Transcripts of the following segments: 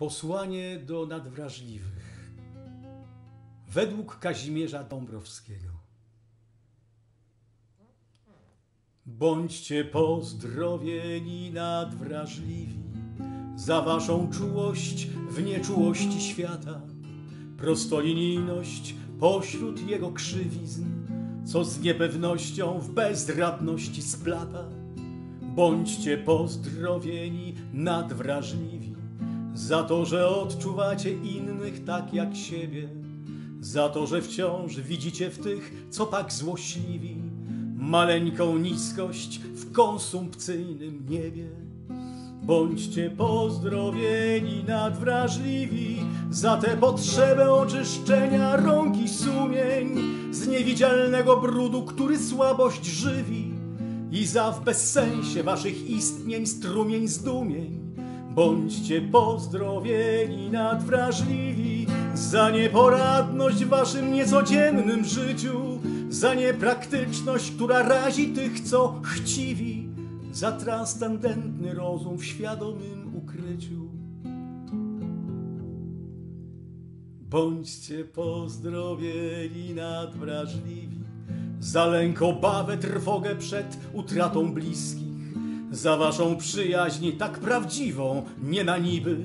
Posłanie do nadwrażliwych. Według Kazimierza Dąbrowskiego. Bądźcie pozdrowieni nadwrażliwi za waszą czułość w nieczułości świata, prostolinijność pośród jego krzywizn, co z niepewnością w bezradności splata. Bądźcie pozdrowieni nadwrażliwi za to, że odczuwacie innych tak jak siebie, za to, że wciąż widzicie w tych, co tak złośliwi, maleńką niskość w konsumpcyjnym niebie. Bądźcie pozdrowieni nadwrażliwi za tę potrzebę oczyszczenia rąk i sumień z niewidzialnego brudu, który słabość żywi i za w bezsensie waszych istnień strumień zdumień. Bądźcie pozdrowieni nadwrażliwi za nieporadność w waszym niecodziennym życiu, za niepraktyczność, która razi tych, co chciwi, za transcendentny rozum w świadomym ukryciu. Bądźcie pozdrowieni nadwrażliwi za lęk, obawę, trwogę przed utratą bliskich, za waszą przyjaźń tak prawdziwą, nie na niby,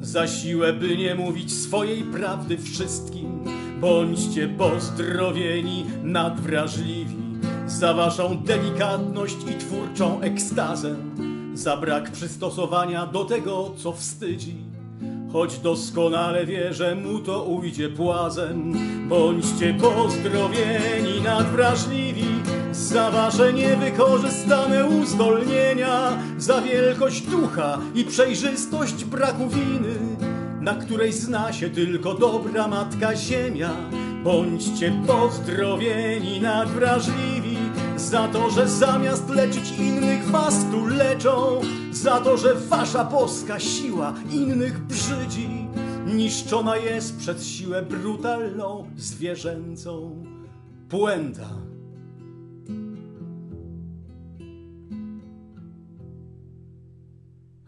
za siłę, by nie mówić swojej prawdy wszystkim. Bądźcie pozdrowieni nadwrażliwi za waszą delikatność i twórczą ekstazę, za brak przystosowania do tego, co wstydzi. Choć doskonale wie, że mu to ujdzie płazem, bądźcie pozdrowieni nadwrażliwi za wasze niewykorzystane uzdolnienia, za wielkość ducha i przejrzystość braku winy, na której zna się tylko dobra matka ziemia. Bądźcie pozdrowieni nadwrażliwi za to, że zamiast leczyć innych was tu leczą, za to, że wasza boska siła innych brzydzi, niszczona jest przez siłę brutalną, zwierzęcą. Puenta.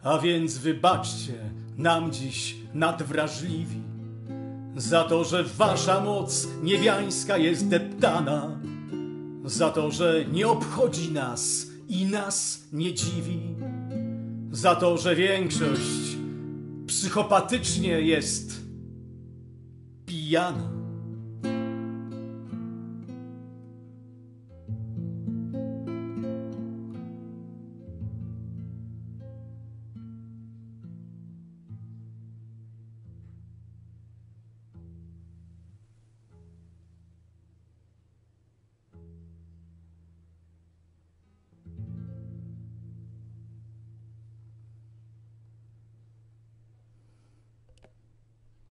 A więc wybaczcie nam dziś nadwrażliwi za to, że wasza moc niebiańska jest deptana, za to, że nie obchodzi nas i nas nie dziwi, za to, że większość psychopatycznie jest pijana.